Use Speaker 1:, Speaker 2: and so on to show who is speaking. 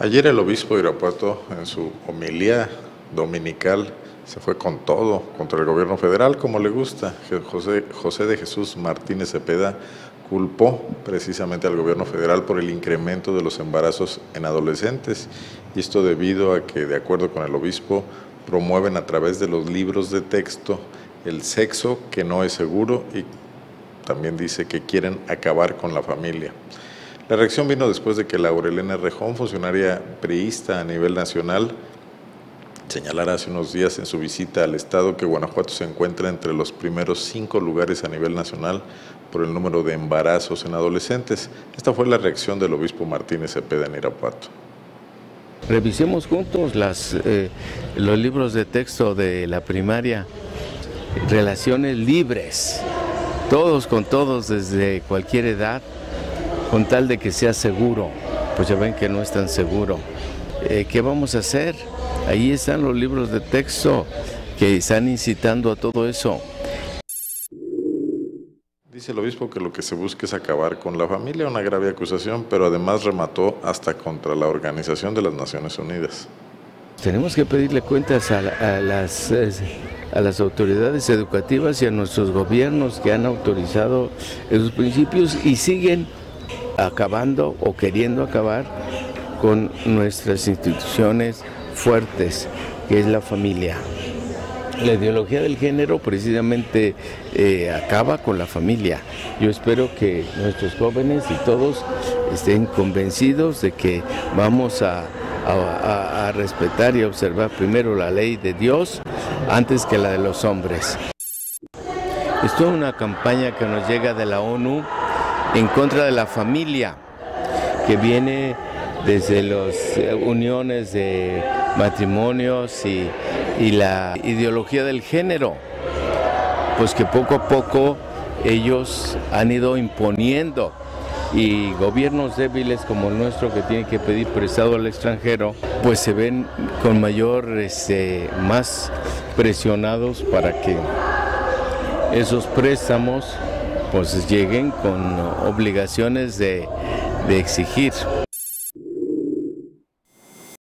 Speaker 1: Ayer el obispo de Irapuato, en su homilía dominical, se fue con todo contra el gobierno federal, como le gusta. José, José de Jesús Martínez Cepeda culpó precisamente al gobierno federal por el incremento de los embarazos en adolescentes, y esto debido a que, de acuerdo con el obispo, promueven a través de los libros de texto el sexo que no es seguro y también dice que quieren acabar con la familia. La reacción vino después de que Laurelena Rejón, funcionaria priista a nivel nacional, señalara hace unos días en su visita al estado que Guanajuato se encuentra entre los primeros cinco lugares a nivel nacional por el número de embarazos en adolescentes. Esta fue la reacción del obispo Martínez Cepeda en Irapuato.
Speaker 2: Revisemos juntos eh, los libros de texto de la primaria, relaciones libres, todos con todos desde cualquier edad, con tal de que sea seguro. Pues ya ven que no es tan seguro. Eh, ¿Qué vamos a hacer? Ahí están los libros de texto que están incitando a todo eso.
Speaker 1: Dice el obispo que lo que se busca es acabar con la familia, una grave acusación, pero además remató hasta contra la Organización de las Naciones Unidas.
Speaker 2: Tenemos que pedirle cuentas a, las, a las autoridades educativas y a nuestros gobiernos que han autorizado esos principios y siguen acabando o queriendo acabar con nuestras instituciones fuertes, que es la familia. La ideología del género precisamente eh, acaba con la familia. Yo espero que nuestros jóvenes y todos estén convencidos de que vamos a, a respetar y observar primero la ley de Dios antes que la de los hombres. Esto es una campaña que nos llega de la ONU en contra de la familia, que viene desde las eh, uniones de matrimonios y, la ideología del género, pues que poco a poco ellos han ido imponiendo y gobiernos débiles como el nuestro que tienen que pedir prestado al extranjero, pues se ven con mayor, este, más presionados para que esos préstamos pues lleguen con obligaciones de, de exigir